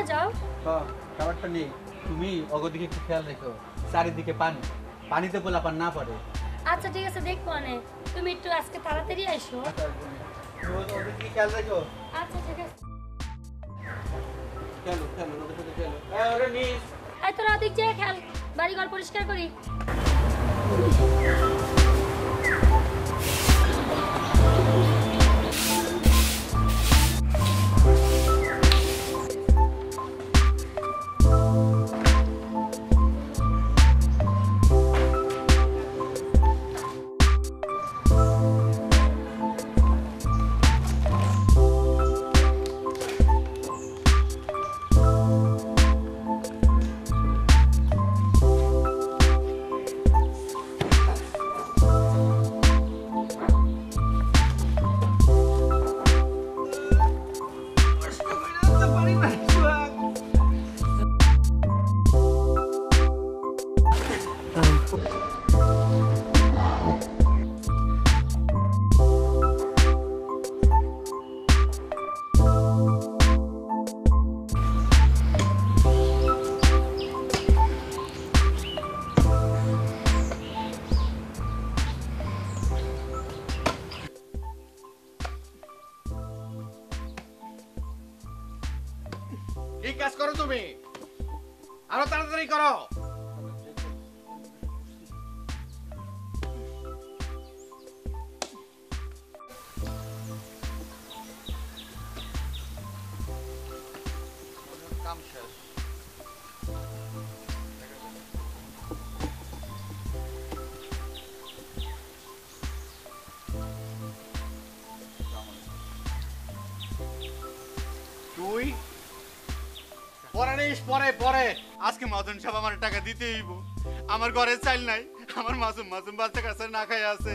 নিয়ে যাও। হ্যাঁ, খাবারটা নেই। তুমি অগদিকে একটু খেয়াল রেখো। চারিদিকে পানি। পানিতে পোলাপান না পড়ে। আচ্ছা ঠিক আছে দেখব অনেক। তুমি একটু আজকে তাড়াতাড়ি আইসো। আচ্ছা, খেয়াল রেখো। আচ্ছা ঠিক আছে। খেলো খেলো ওদের সাথে খেলো। নিস। এই তোরা ওদিক যেয়ে খেল বাড়ি ঘর পরিষ্কার করি। করো। তুই পরে নিস পরে পরে। আজকে মাসুম সাহেব আমার টাকা দিতে হইব। আমার ঘরে চাইল নাই আমার মাসুম মাসুম বাচ্চা কাছে না খাই আছে।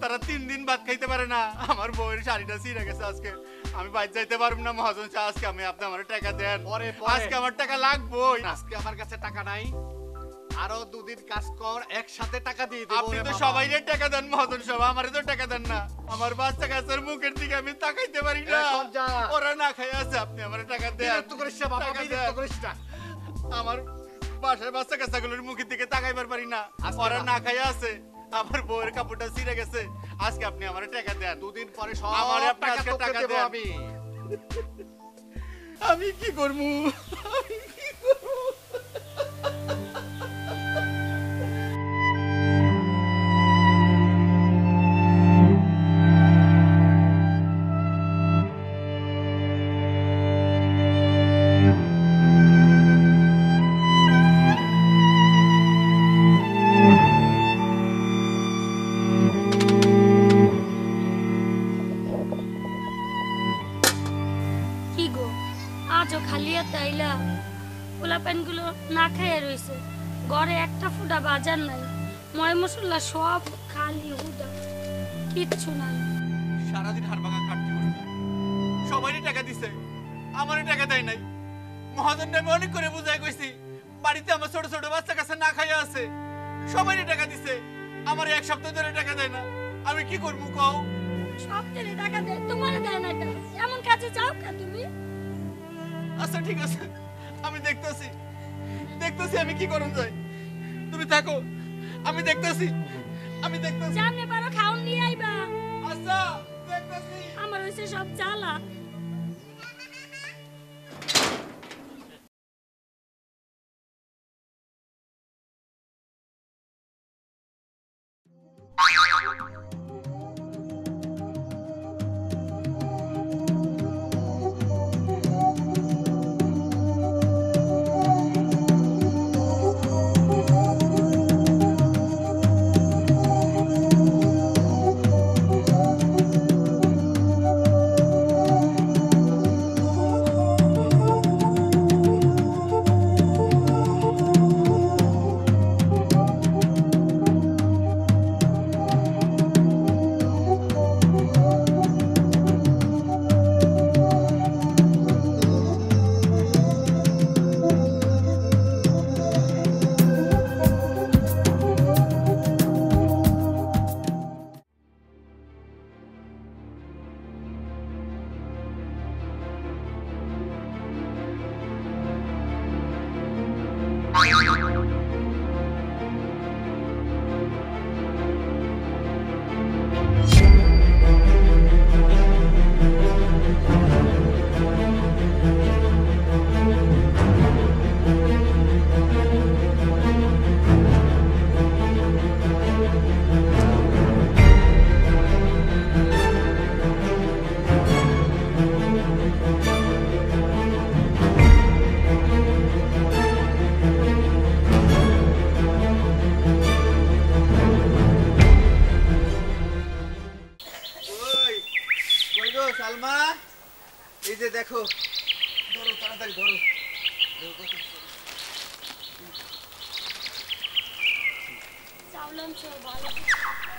তারা তিন দিন ভাত খাইতে পারে না আমার বউয়ের শাড়িটা ছিঁড়ে গেছে আজকে। আমি বাইরে যাইতে পারব না মহাজন সাহেব আজকে আমি আপনি আমার টাকা দেন। আজকে আমার টাকা লাগবেই। আজকে আমার কাছে টাকা নাই। আরও দুদিন কাজ কর একসাথে টাকা দিয়ে দেবো আপনি তো। সবাই টাকা দেন মহাজন সাহেব আমারে তো টাকা দেন না। আমার বাচ্চা কাছের মুখের দিকে আমি তাকাইতে পারি না। ওরা না খাই আছে আপনি আমার টাকা দেন। বিরক্ত করিস না বাবা টাকা বিরক্ত করিস না। আমার বাসায় বাচ্চা কাচ্চাগুলোর মুখের দিকে তাকাইবার পারি না। আজকে ওরা না। খাইয়া খাই আছে আমার বউয়ের কাপড়টা ছিঁড়ে গেছে। আজকে আপনি আমার টাকা দেন। দুদিন পরে সব আমার টাকা দেন। আমি। আমি কি করব? আজও খালি হাতে আইলা পোলা গুলো না খাইয়া রইছে। ঘরে একটা ফুটা বাজার নাই। ময় মশলা সব খালি হুদা। কিচ্ছু নাই। সারাদিন হার ভাঙা খাটতে করছে সবারই টাকা দিছে। আমারই টাকা দেয় নাই। মহাজন আমি অনেক করে বুঝাই কইছি বাড়িতে আমার ছোট ছোট বাচ্চা কাছে না খাইয়া আছে। সবারই টাকা দিছে। আমার এক সপ্তাহ ধরে টাকা দেয় না। আমি কি করব কও? সব টাকা দেয় তোমার দেয় না এমন কাছে যাও কেন তুমি? আচ্ছা ঠিক আছে। আমি দেখতেছি। দেখতেছি আমি কি করুন যাই। তুমি থাকো। আমি দেখতেছি। আমি দেখতেছি। জানলে পারো খাওন নিয়ে আইবা। আচ্ছা দেখতেছি। আমার হইছে সব জ্বালা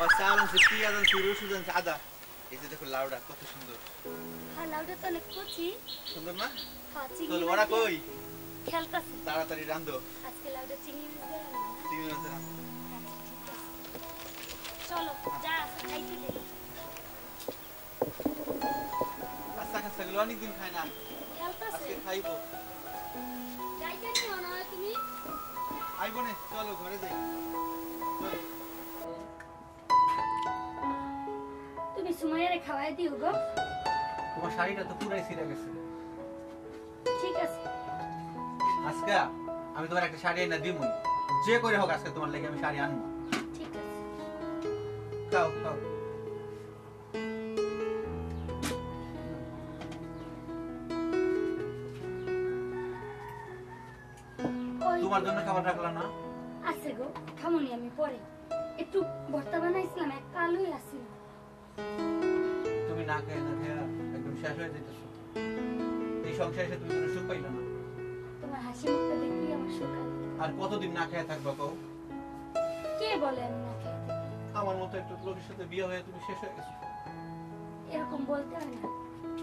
আর চাল আনছে পেঁয়াজ আনছে রসুন আনছে আদা। এই যে দেখো লাউডা কত সুন্দর। হ্যাঁ লাউটা তো অনেক কচি। সুন্দর না? হ্যাঁ চল ওরা কই? খেলতাছে। তাড়াতাড়ি রান্ধো আজকে লাউটা চিংড়ি মাছ দিয়ে চিংড়ি মাছের রান্ধো চলো যা আছে খাইতে দে আচ্ছা খাচ্ছা গুলো অনেকদিন খাই না। খেলতাছে? খাইবো। যাইতে নিও না তুমি? আইবো নে চলো ঘরে যাই। তুমি সুমাইয়ারে খাওয়াই দিও গো। তোমার শাড়িটা তো পুরাই ছিঁড়ে গেছে। ঠিক আছে। আজকে আমি তোমার একটা শাড়ি এনে যে করে হোক আজকে তোমার লেগে আমি শাড়ি আনব। ঠিক আছে। খাও খাও। তোমার জন্য খাবার রাখলাম না? আছে গো খামুনি আমি পরে। একটু ভর্তা বানাইছিলাম এক কালোই আছিল। তুমি না খেয়ে না খেয়ে একদম শেষ হয়ে যেতেছো এই সংসারে এসে তুমি কোনো সুখ পাইলে না। তোমার হাসি মুখটা দেখলেই আমার সকাল আর কতদিন না খেয়ে থাকবা কও? কে বলে আমি না খেয়ে আমার মতো একটু লোকের সাথে বিয়ে হয়ে তুমি শেষ হয়ে গেছো। এরকম বলতে হয় না।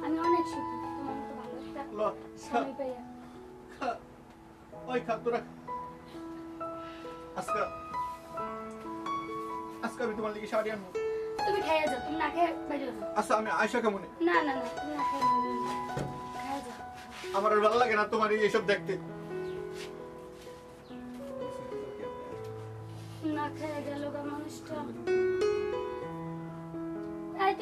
আমি অনেক সুখী তোমার মতো ভালো একটা ল, স্বামী পেয়ে। ওই খাদ্যটা আজকে আজকে আমি তোমার লিগে শাড়ি আনব। তুমি খাইয়া যাও তুমি না খেয়ে বেরিও না আচ্ছা আমি আয়সা কেমন না না না তুমি না খেয়ে খাইয়া যাও। আমার আর ভালো লাগে না তোমার এই- এইসব দেখতে। না খেয়ে গেল গা মানুষটা। এই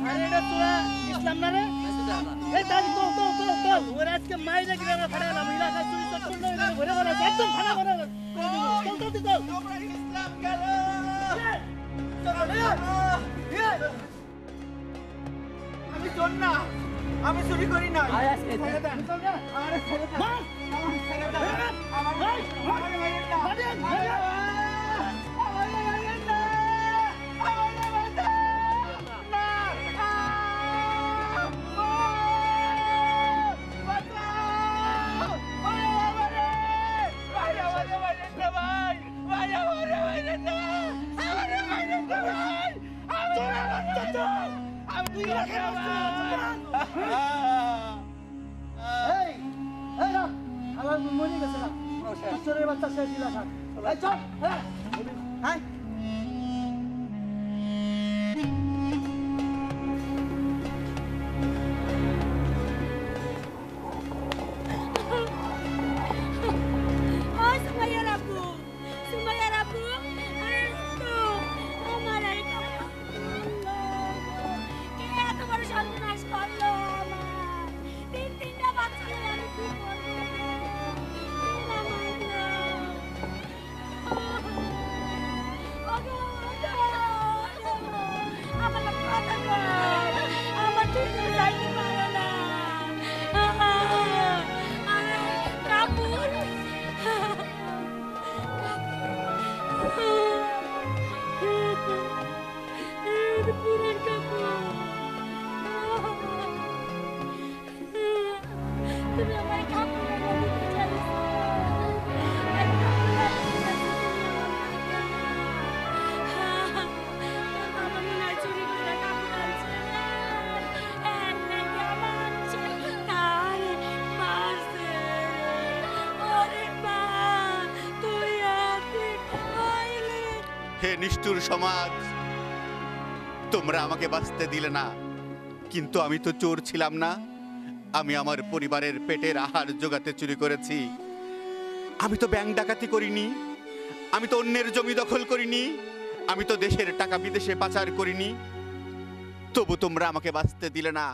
আরে এটা তোরা না রে এই তাহলে তো তো তো তো ওরা আজকে মাইরে গিয়ে আমরা ফাড়া গেলাম ইলাকা চুরি চট করল এখানে ঘুরে ঘুরে একদম ফাড়া করে চল চল চল তোমরা ইসলাম গেল আমি চোর না আমি চুরি করি না আমারে ছেড়ে আমি তুই রাখে ভাই। এই এই না মরে গেছে না চোরের বাচ্চা শেষ দিলা থাক এই চল হ্যাঁ হ্যাঁ নিষ্ঠুর সমাজ। তোমরা আমাকে বাঁচতে দিলে না, কিন্তু আমি তো চোর ছিলাম না। আমি আমার পরিবারের পেটের আহার জোগাতে চুরি করেছি। আমি তো ব্যাংক ডাকাতি করিনি, আমি তো অন্যের জমি দখল করিনি, আমি তো দেশের টাকা বিদেশে পাচার করিনি। তবু তোমরা আমাকে বাঁচতে দিলে না।